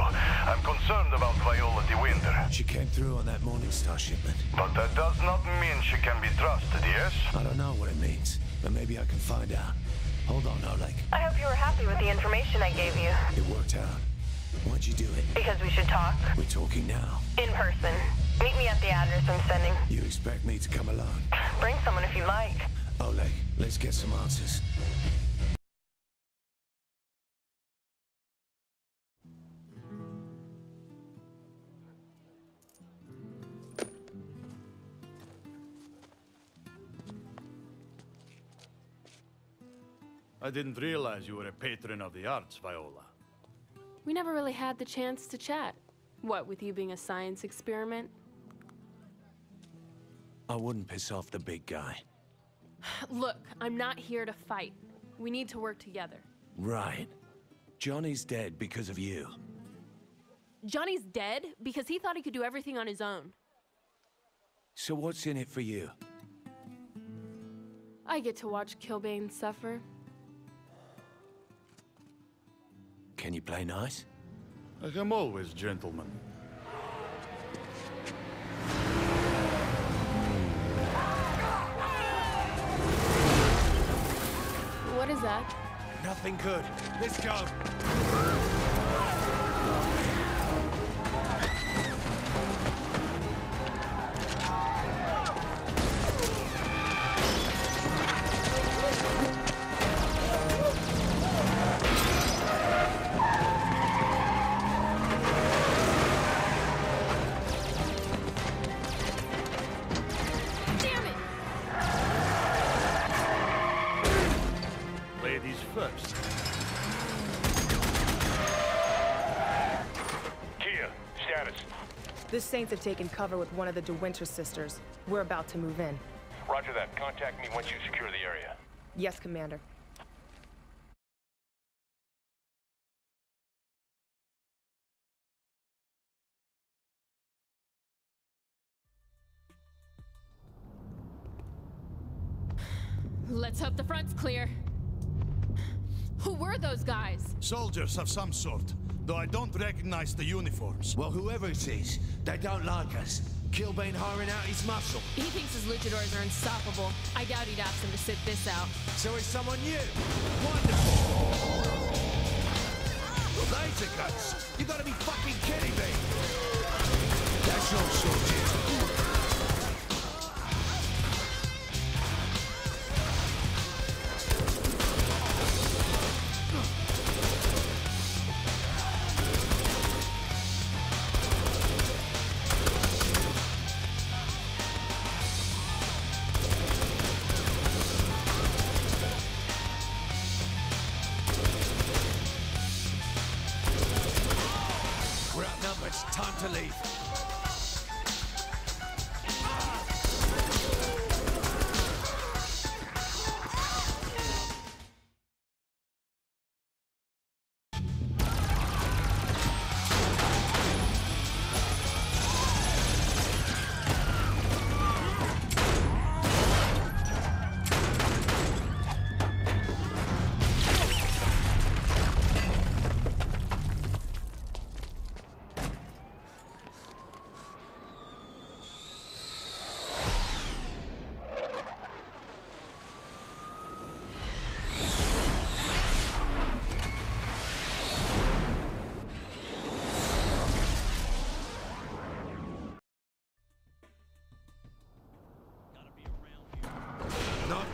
you. I'm concerned about Viola de Winter. She came through on that Morningstar shipment. But that does not mean she can be trusted, yes? I don't know what it means, but maybe I can find out. Hold on, Oleg. I hope you were happy with the information I gave you. It worked out. Why'd you do it? Because we should talk. We're talking now. In person. Meet me at the address I'm sending. You expect me to come alone? Bring someone if you like. Oh, Oleg, let's get some answers. I didn't realize you were a patron of the arts, Viola. We never really had the chance to chat. What, with you being a science experiment? I wouldn't piss off the big guy. Look, I'm not here to fight. We need to work together. Right. Johnny's dead because of you. Johnny's dead because he thought he could do everything on his own. So what's in it for you? I get to watch Killbane suffer. Can you play nice? Like I'm always gentleman. What is that? Nothing good. Let's go. The Saints have taken cover with one of the De Winter sisters. We're about to move in. Roger that. Contact me once you secure the area. Yes, Commander. Let's hope the front's clear. Who were those guys? Soldiers of some sort, though I don't recognize the uniforms. Well, whoever it is, they don't like us. Killbane hiring out his muscle. He thinks his luchadors are unstoppable. I doubt he'd ask them to sit this out. So it's someone new. Wonderful. Laser guns. You gotta be fucking kidding me. That's not soldiers.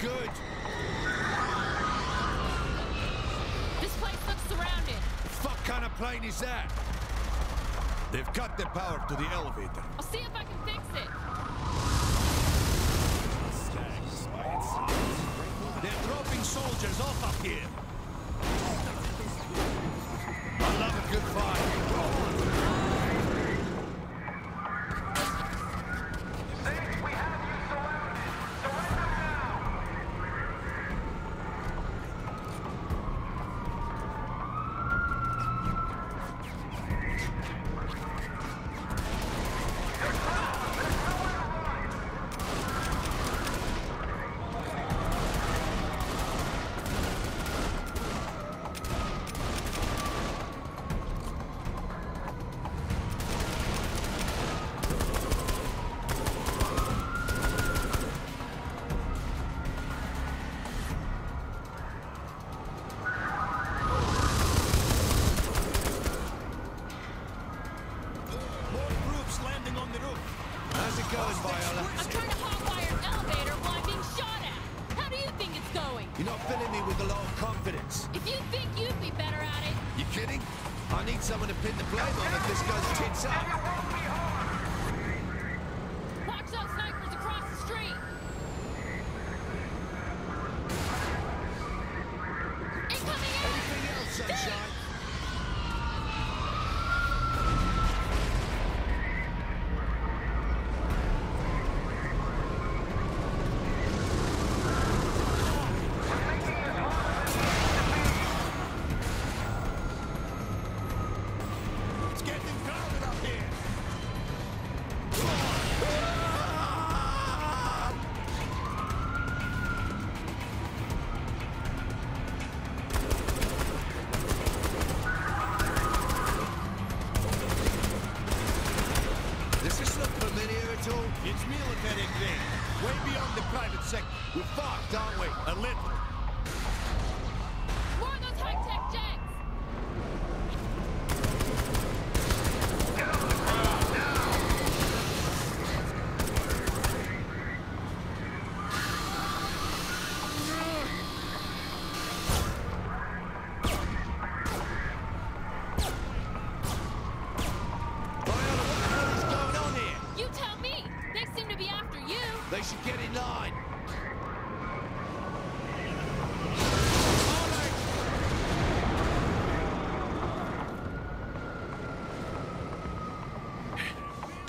Good. This place looks surrounded. Fuck kind of plane is that? They've cut the power to the elevator. I'll see if I can fix it. They're dropping soldiers off up here.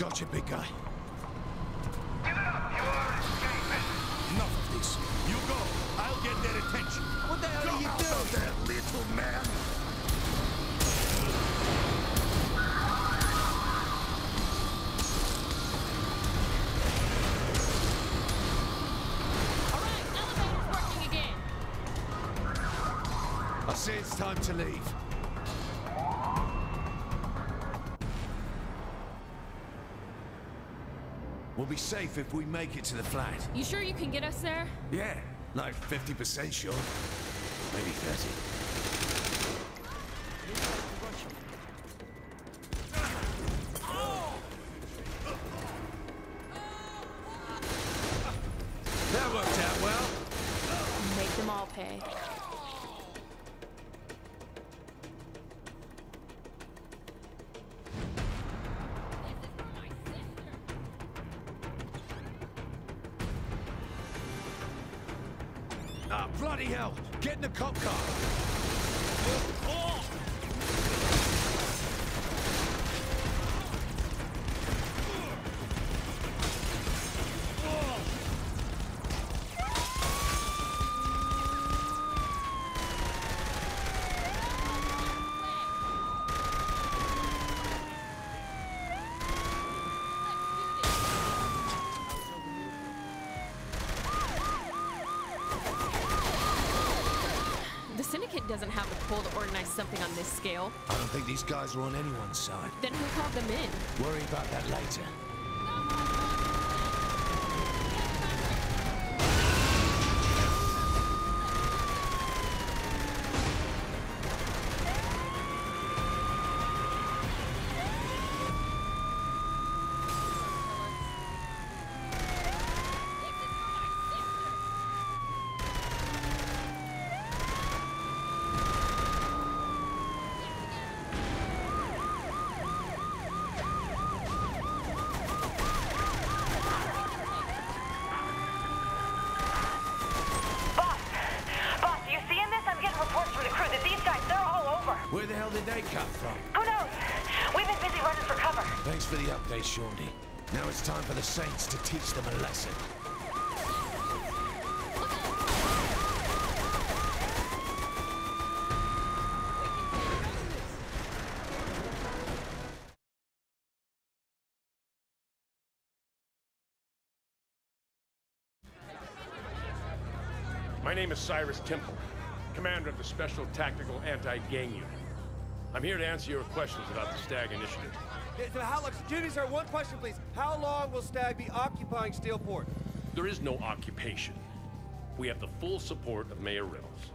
Gotcha, big guy. Give it up! You are escaping! Enough of this. You go. I'll get their attention. What the hell are you doing? there, little man. Alright, elevator's working again! I say it's time to leave. Be safe if we make it to the flat. You sure you can get us there? Yeah, like 50% sure. Maybe 30. That worked out well. Make them all pay. Bloody hell! Get in the cop car! The Syndicate doesn't have the pull to organize something on this scale. I don't think these guys are on anyone's side. Then who called them in? Worry about that later. Boss! Boss, you seeing this? I'm getting reports from the crew that these guys, they're all over. Where the hell did they come from? Who knows? We've been busy running for cover. Thanks for the. Now it's time for the Saints to teach them a lesson. My name is Cyrus Temple, commander of the Special Tactical Anti-Gang Unit. I'm here to answer your questions about the Stag Initiative. Yeah, so how long, excuse me, sir, one question, please. How long will Stag be occupying Steelport? There is no occupation. We have the full support of Mayor Reynolds.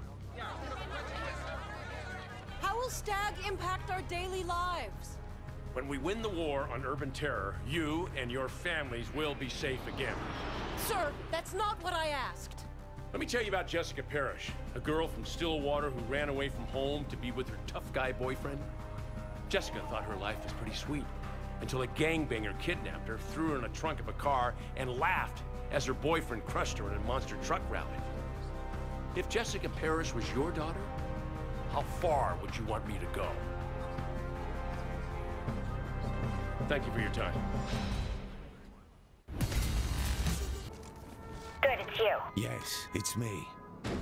How will Stag impact our daily lives? When we win the war on urban terror, you and your families will be safe again. Sir, that's not what I asked. Let me tell you about Jessica Parrish, a girl from Stillwater who ran away from home to be with her tough guy boyfriend. Jessica thought her life was pretty sweet until a gangbanger kidnapped her, threw her in the trunk of a car, and laughed as her boyfriend crushed her in a monster truck rally. If Jessica Parrish was your daughter, how far would you want me to go? Thank you for your time. Good, it's you. Yes, it's me.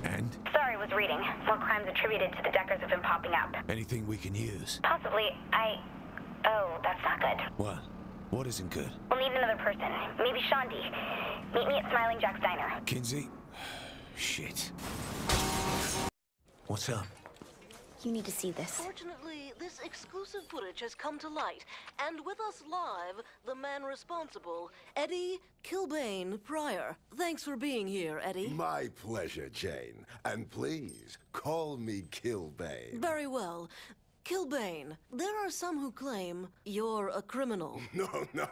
And Sorry, was reading. More crimes attributed to the Deckers have been popping up. anything we can use. Possibly, I... Oh, that's not good. What? What isn't good? We'll need another person. Maybe Shaundi. Meet me at Smiling Jack's Diner. Kinzie? Shit. What's up? You need to see this. Fortunately, this exclusive footage has come to light, and with us live, the man responsible, Eddie Killbane Pryor. Thanks for being here, Eddie. My pleasure, Jane. And please, call me Killbane. Very well. Killbane, there are some who claim you're a criminal. No, no.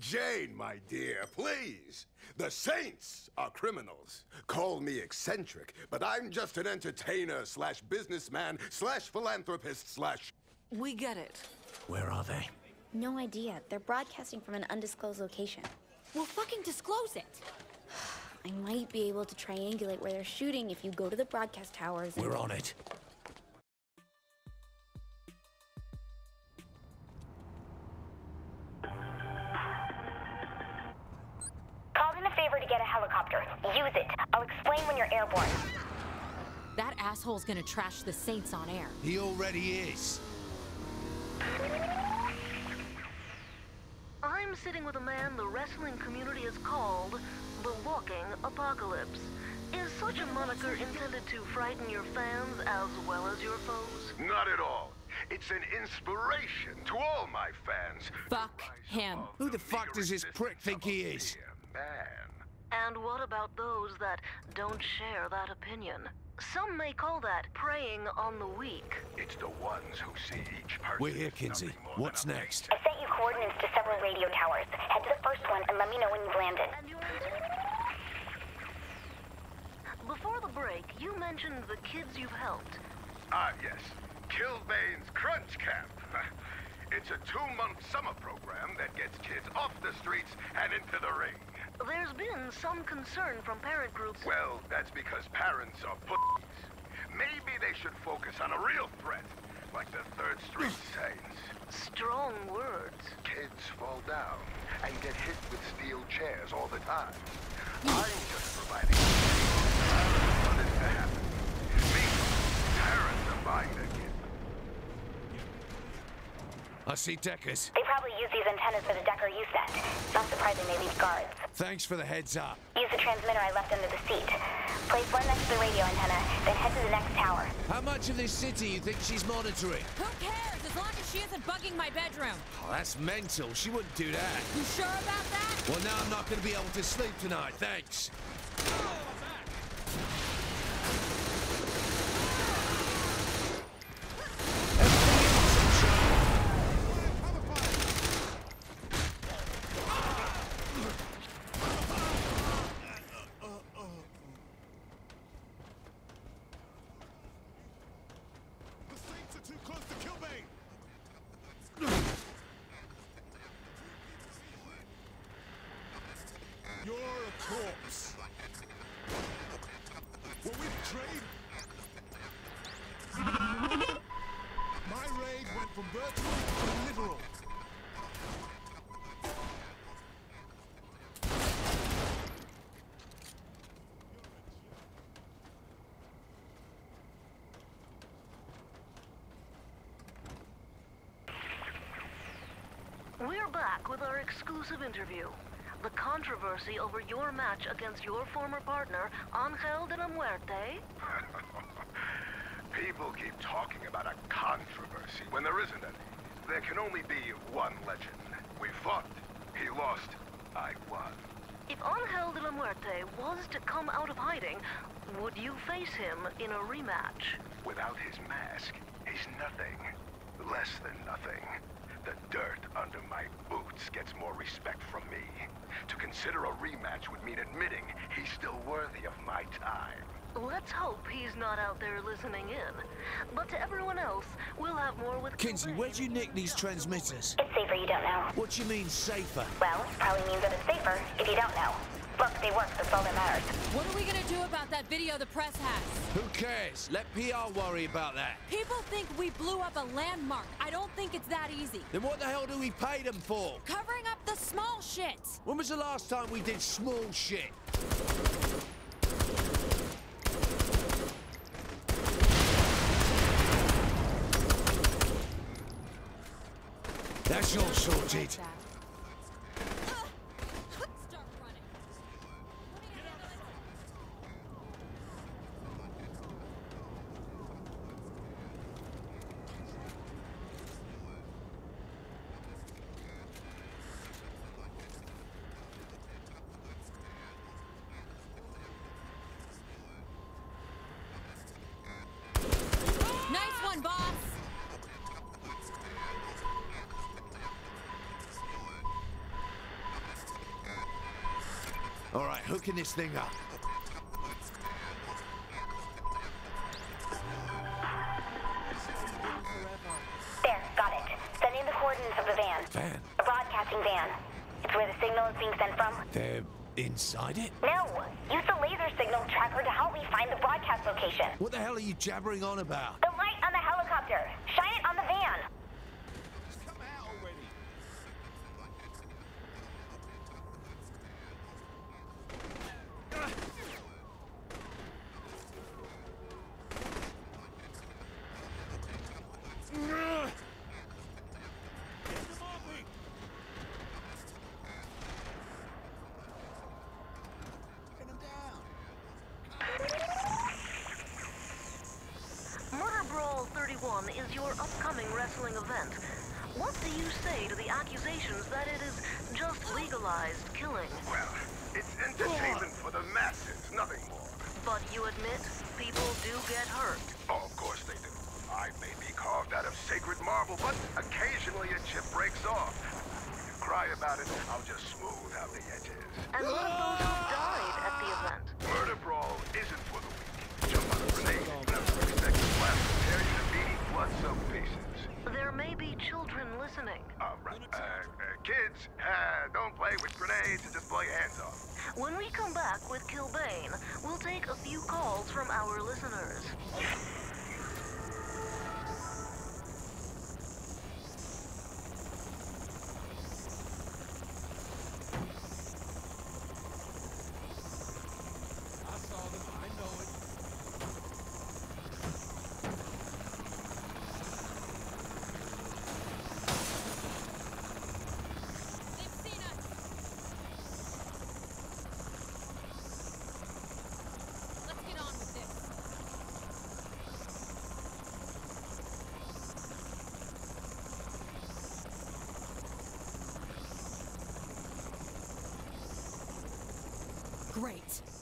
Jane, my dear, please. The Saints are criminals. Call me eccentric, but I'm just an entertainer slash businessman slash philanthropist slash... We get it. Where are they? No idea. They're broadcasting from an undisclosed location. Well, fucking disclose it. I might be able to triangulate where they're shooting if you go to the broadcast towers. and- We're on it. A helicopter. Use it. I'll explain when you're airborne. That asshole's gonna trash the Saints on air. He already is. I'm sitting with a man the wrestling community has called the Walking Apocalypse. Is such a moniker intended to frighten your fans as well as your foes? Not at all. It's an inspiration to all my fans. Fuck him. Who the fuck does this prick think he is? Man. And what about those that don't share that opinion? Some may call that preying on the weak. It's the ones who see each person. We're here, as Kinzie. What's next? I sent you coordinates to several radio towers. Head to the first one and let me know when you've landed. And Before the break, you mentioned the kids you've helped. Ah, yes. Killbane's Crunch Camp. It's a two-month summer program that gets kids off the streets and into the ring. There's been some concern from parent groups. Well, that's because parents are pussies. Maybe they should focus on a real threat, like the Third Street hmm. Saints. Strong words. Kids fall down and get hit with steel chairs all the time. I'm just providing a safe for this to happen. Meanwhile, parents are buying their kids. I see Deckers. They probably use these antennas for the Decker you sent. Not surprising they leave guards. Thanks for the heads up. Use the transmitter I left under the seat. Place one next to the radio antenna, then head to the next tower. How much of this city you think she's monitoring? Who cares as long as she isn't bugging my bedroom? Oh, that's mental. She wouldn't do that. You sure about that? Well, now I'm not going to be able to sleep tonight. Thanks. Oh. We're back with our exclusive interview. The controversy over your match against your former partner, Angel de la Muerte. People keep talking about a controversy when there isn't any. There can only be one legend. We fought. He lost. I won. If Angel de la Muerte was to come out of hiding, would you face him in a rematch? Without his mask, he's nothing. Less than nothing. The dirt under my boots gets more respect from me. To consider a rematch would mean admitting he's still worthy of my time. Let's hope he's not out there listening in. But to everyone else, we'll have more with Kinzie, where'd you nick these transmitters? It's safer you don't know. What do you mean, safer? Well, probably means that it's safer if you don't know. Look, they work, that's all that matters. What are we gonna do about that video the press has? Who cares? Let PR worry about that. People think we blew up a landmark. I don't think it's that easy. Then what the hell do we pay them for? Covering up the small shit. When was the last time we did small shit? That's all sorted. Hooking this thing up. There, got it. Sending the coordinates of the van. Van, A broadcasting van. It's where the signal is being sent from. they're inside it? No! Use the laser signal tracker to help me find the broadcast location. What the hell are you jabbering on about? The light on the helicopter. Shine it on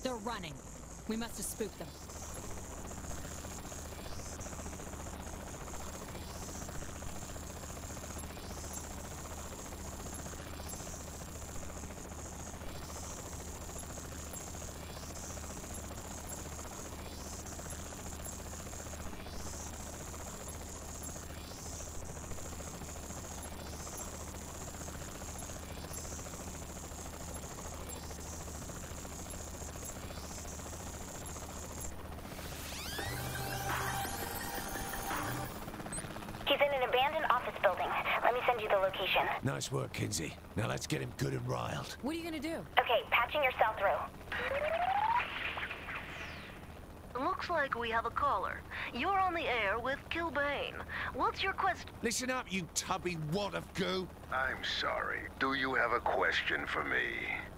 They're running. We must have spooked them. He's in an abandoned office building. Let me send you the location. Nice work, Kinzie. Now let's get him good and riled. What are you gonna do? Okay, patching your cell through. Looks like we have a caller. You're on the air with Killbane. What's your quest? Listen up, you tubby wad of goo. I'm sorry. Do you have a question for me?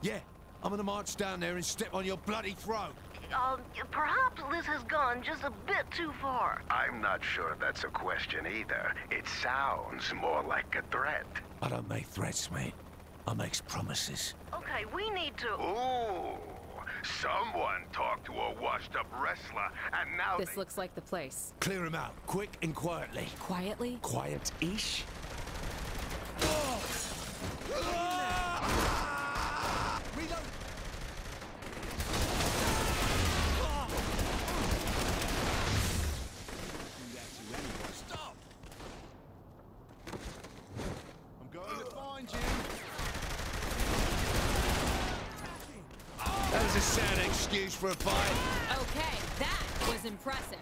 Yeah, I'm gonna march down there and step on your bloody throat. Uh, perhaps this has gone just a bit too far. I'm not sure that's a question either. It sounds more like a threat. I don't make threats, mate. I makes promises. Okay, we need to. Ooh, someone talked to a washed-up wrestler, and now This they... looks like the place. Clear him out, quick and quietly. Quietly? Quiet-ish? Reload! excuse for a fight. Okay, that was impressive.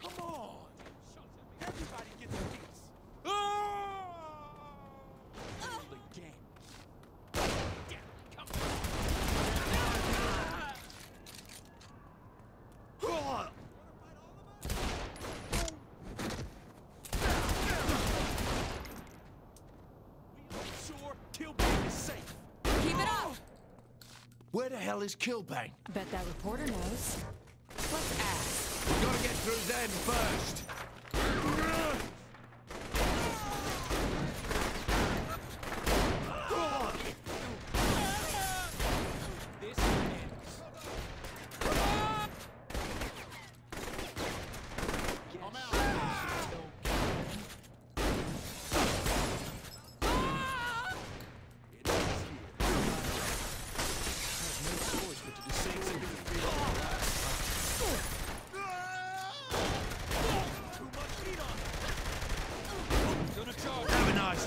Come on! Everybody gets a piece. Oh! Again. Sure, Killbane is safe. Keep it up! Where the hell is Killbane? Bet that reporter knows. Let's ask. We gotta get through them first.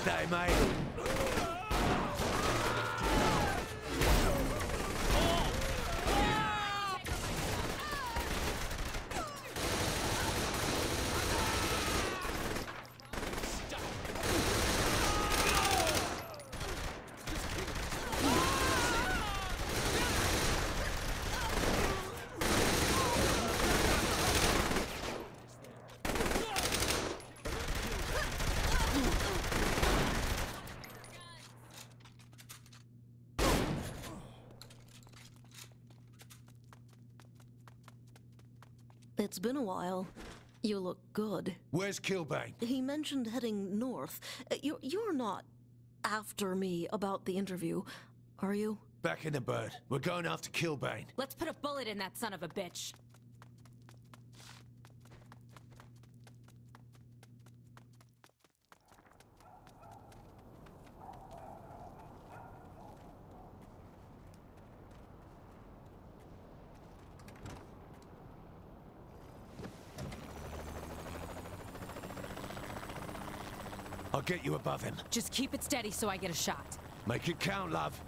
A mate. It's been a while. You look good. Where's Killbane? He mentioned heading north. You're, you're not after me about the interview, are you? Back in the bird. We're going after Killbane. Let's put a bullet in that son of a bitch. Get you above him. Just keep it steady so I get a shot. Make it count, love.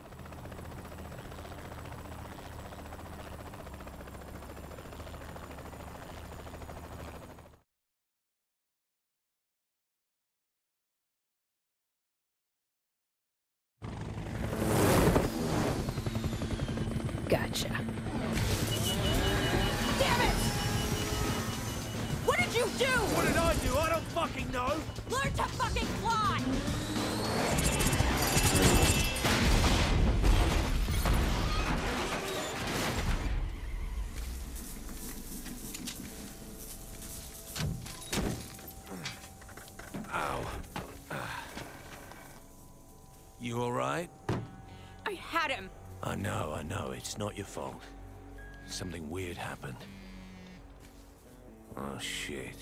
Fucking know. Learn to fucking fly! Ow. You all right? I had him. I know, I know. It's not your fault. Something weird happened. Oh, shit.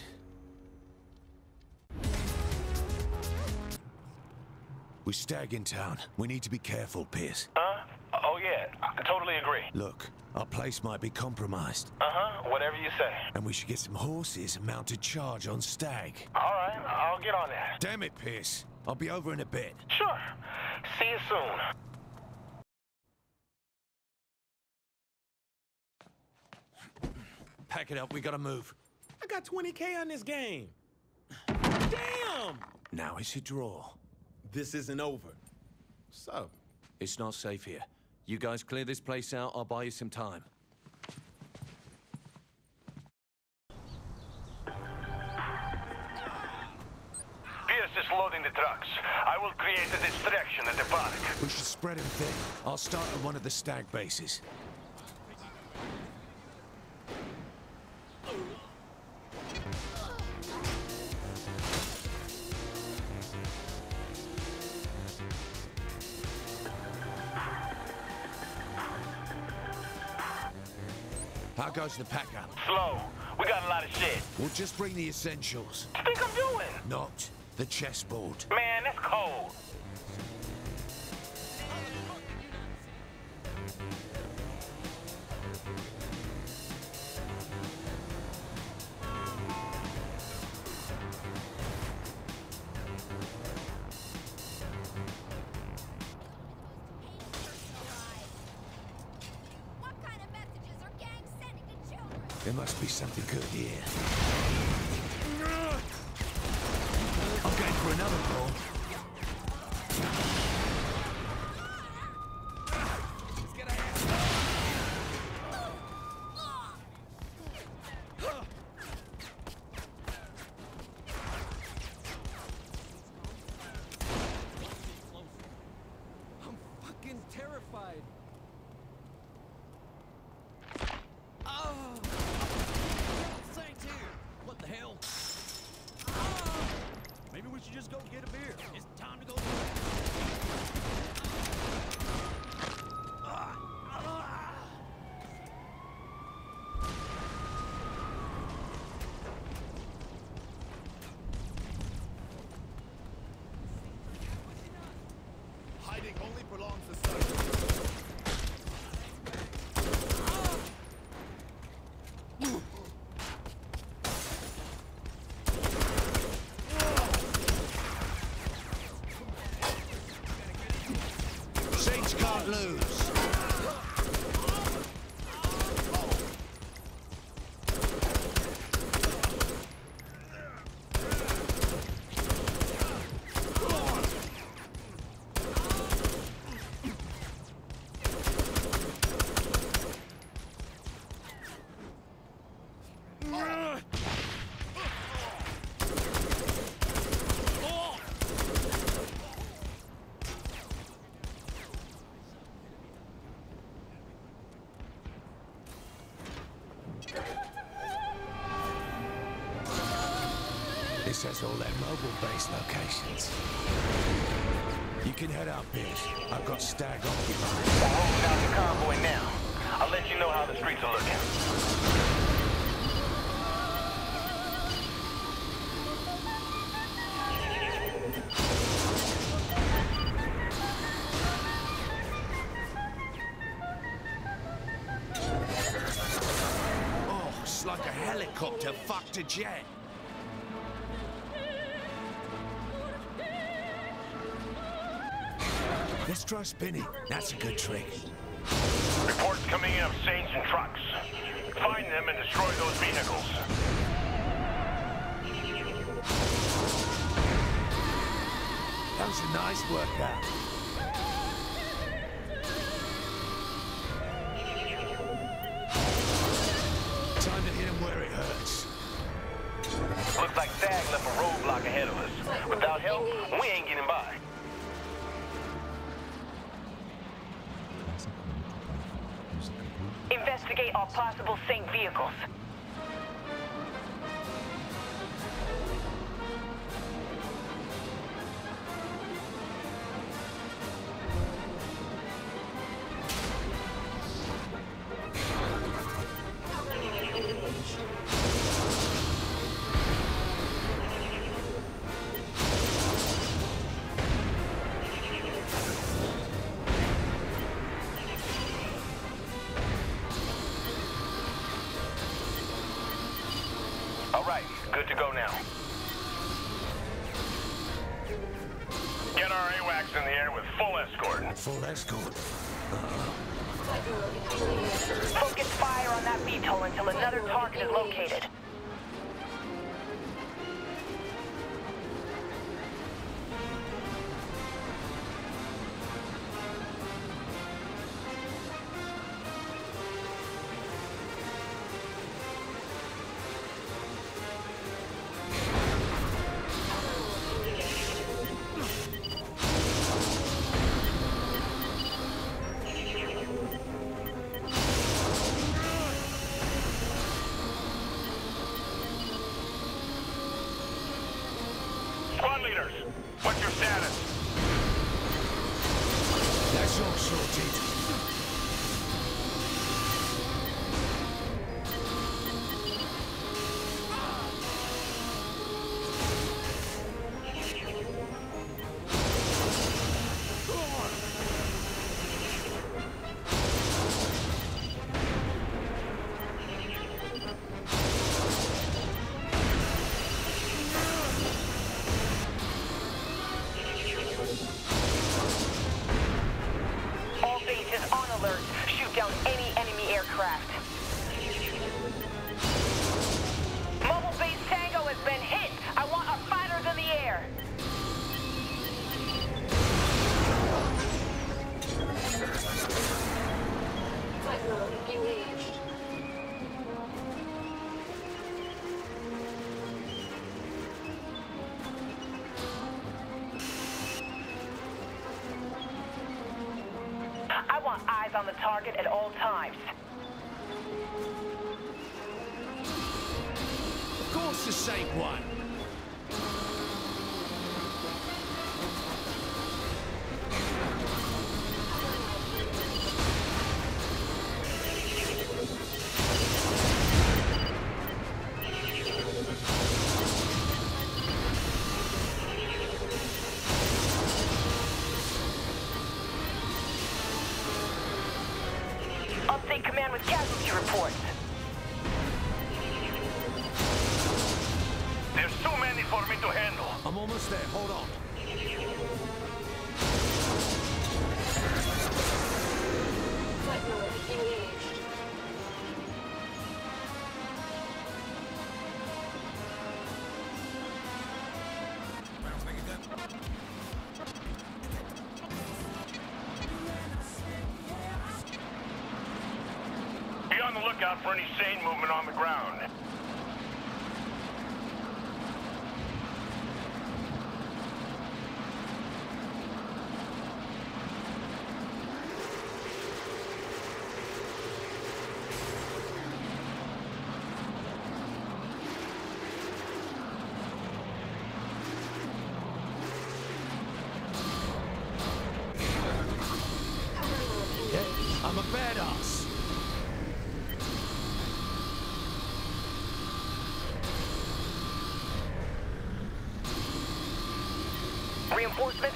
We're stag in town. We need to be careful, Pierce. Huh? Oh, yeah. I totally agree. Look, our place might be compromised, Uh-huh. Whatever you say. and we should get some horses and mount a charge on Stag. All right. I'll get on that. Damn it, Pierce. I'll be over in a bit. Sure. See you soon. Pack it up, we gotta move. I got 20k on this game. Damn! Now it's a draw. This isn't over. So, It's not safe here. You guys clear this place out, I'll buy you some time. Pierce is loading the trucks. I will create a distraction at the park. We should spread him thin. I'll start at one of the stag bases. The pack up? Slow. We got a lot of shit. We'll just bring the essentials. What do you think I'm doing? Not the chessboard. Man, that's cold. Another ball. I'm fucking terrified. Oh! Saints here! What the hell? Ah! Maybe we should just go get a beer. It's time to go. Ah! Ah! Hiding only prolongs the sun. Saints can't lose. Has all their mobile base locations. You can head out, Pierce. I've got Stag occupied. I'm rolling out the convoy now. I'll let you know how the streets are looking. Oh, it's like a helicopter fucked a jet. Let's try spinning. That's a good trick. Reports coming in of Saints and trucks. Find them and destroy those vehicles. That was a nice workout. Time to hit him where it hurts. Looks like Stag left a roadblock possible Saint vehicles. Right, good to go now. Get our AWACS in the air with full escort. Full escort. Uh-huh. Focus fire on that VTOL until another target is located. Lookout for any sane movement on the ground. Yeah, I'm a badass.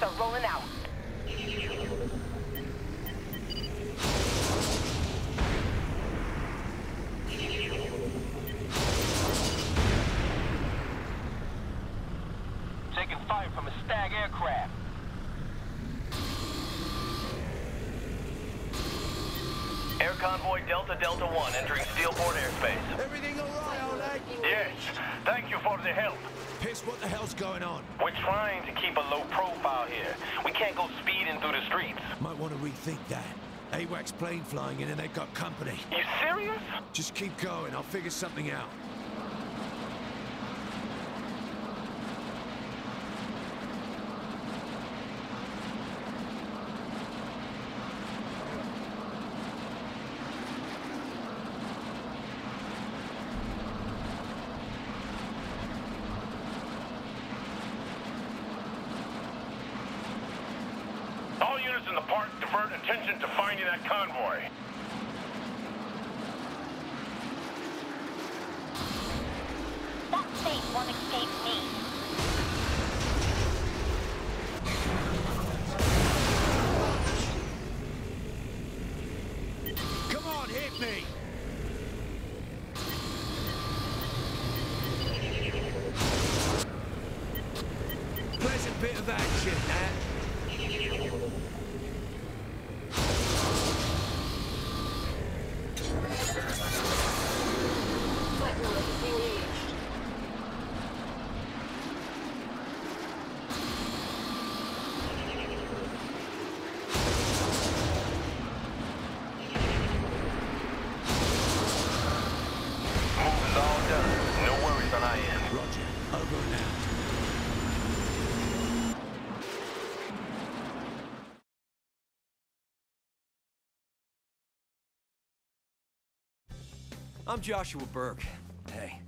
Are rolling out. Taking fire from a stag aircraft. Air convoy Delta Delta 1 entering Steelport airspace. Everything all right, Oleg? Yes, thank you for the help. Piss, what the hell's going on? We're trying to keep a low profile here. We can't go speeding through the streets. Might want to rethink that. AWACS plane flying in and they've got company. You serious? Just keep going. I'll figure something out. All units in the park divert attention to finding that convoy. That fate won't escape me. Come on, hit me! Pleasant bit of action, that. Moving's all done. No worries on our end. Roger. Over and out. I'm Joshua Birk. Hey,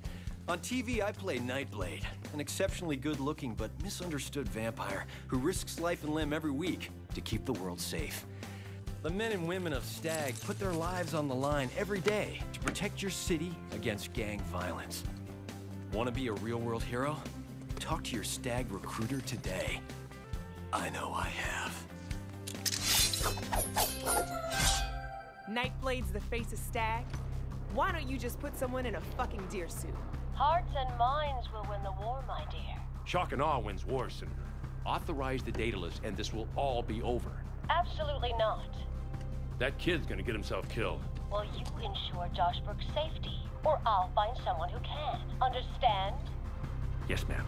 on TV I play Nyteblade, an exceptionally good-looking but misunderstood vampire who risks life and limb every week to keep the world safe. The men and women of Stag put their lives on the line every day to protect your city against gang violence. Want to be a real-world hero? Talk to your Stag recruiter today. I know I have. Nyteblade's the face of Stag. Why don't you just put someone in a fucking deer suit? Hearts and minds will win the war, my dear. Shock and awe wins wars, Senator. Authorize the Daedalus, and this will all be over. Absolutely not. That kid's gonna get himself killed. Will you ensure Josh Birk's safety? Or I'll find someone who can. Understand? Yes, ma'am.